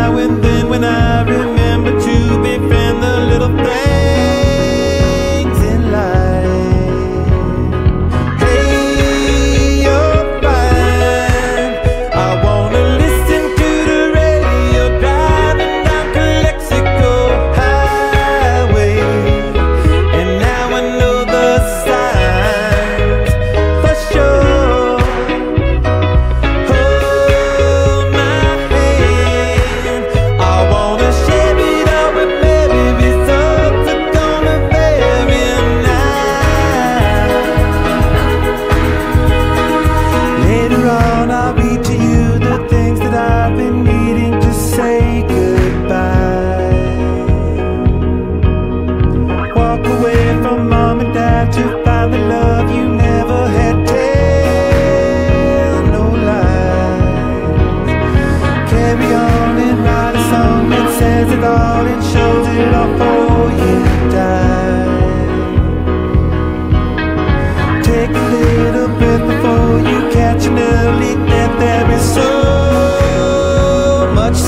now and then when I remember.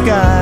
sky.